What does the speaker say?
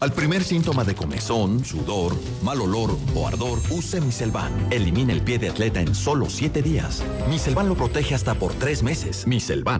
Al primer síntoma de comezón, sudor, mal olor o ardor, use Miselvan. Elimina el pie de atleta en solo 7 días. Miselvan lo protege hasta por 3 meses. Miselvan.